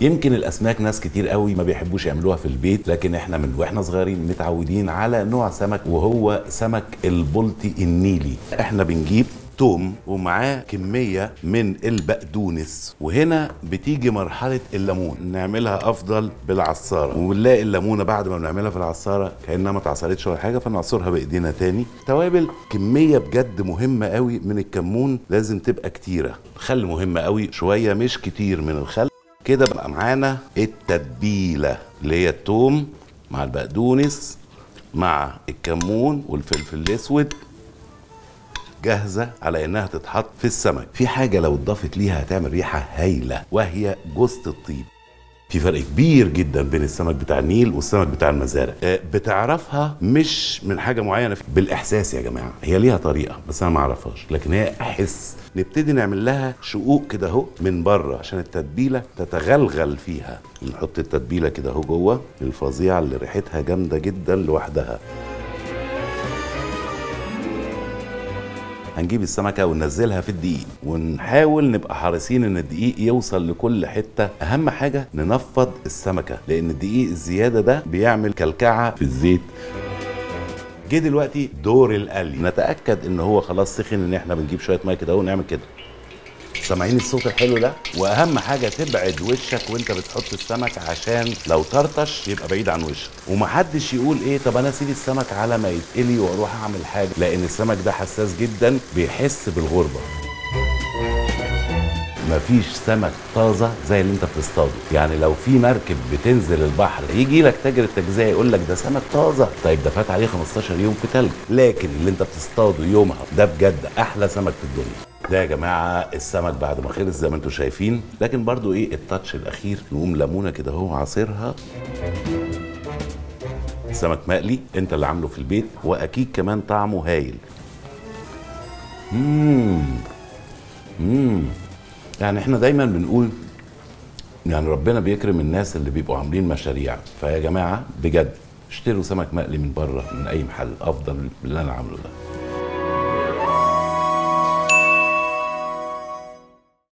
يمكن الأسماك ناس كتير قوي ما بيحبوش يعملوها في البيت لكن إحنا من وإحنا صغيرين متعودين على نوع سمك وهو سمك البلطي النيلي. إحنا بنجيب توم ومعاه كمية من البقدونس وهنا بتيجي مرحلة الليمون. نعملها أفضل بالعصارة. ونلاقي الليمونة بعد ما بنعملها في العصارة كأنها ما اتعصرتش ولا حاجة فنعصرها بإيدينا تاني. توابل كمية بجد مهمة قوي من الكمون لازم تبقى كتيرة. خل مهمة قوي شوية مش كتير من الخل. كده بقى معانا التتبيلة اللي هي التوم مع البقدونس مع الكمون والفلفل الأسود جاهزة على إنها تتحط في السمك. في حاجة لو اتضافت ليها هتعمل ريحة هايلة وهي جوزة الطيب. في فرق كبير جدا بين السمك بتاع النيل والسمك بتاع المزارع. آه، بتعرفها مش من حاجة معينة بالإحساس يا جماعة. هي ليها طريقة بس أنا ما أعرفهاش. لكن هي أحس. نبتدي نعمل لها شقوق كده أهو من بره عشان التتبيلة تتغلغل فيها. نحط التتبيلة كده أهو جوه الفظيعة اللي ريحتها جامدة جدا لوحدها. هنجيب السمكة وننزلها في الدقيق. ونحاول نبقى حريصين إن الدقيق يوصل لكل حتة. أهم حاجة ننفض السمكة لأن الدقيق الزيادة ده بيعمل كلكعة في الزيت. جه دلوقتي دور القلي. نتأكد إن هو خلاص سخن إن إحنا بنجيب شوية مية كده ونعمل كده. سامعين الصوت الحلو ده؟ وأهم حاجة تبعد وشك وأنت بتحط السمك عشان لو طرطش يبقى بعيد عن وشك. ومحدش يقول إيه طب أنا أسيب السمك على ما يتقلي وأروح أعمل حاجة. لأن السمك ده حساس جدا بيحس بالغربة. مفيش سمك طازة زي اللي أنت بتصطاده. يعني لو في مركب بتنزل البحر يجي لك تاجر التجزئة يقول لك ده سمك طازة. طيب ده فات عليه 15 يوم في تلج. لكن اللي أنت بتصطاده يومها ده بجد أحلى سمك في الدنيا. ده يا جماعة السمك بعد ما خلص زي ما أنتم شايفين. لكن برضو إيه التاتش الأخير نقوم ليمونه كده اهو عصيرها سمك مقلي انت اللي عامله في البيت وأكيد كمان طعمه هايل. مم. مم. يعني إحنا دايما بنقول يعني ربنا بيكرم الناس اللي بيبقوا عاملين مشاريع. فيا جماعة بجد اشتروا سمك مقلي من بره من أي محل أفضل من اللي أنا عامله ده.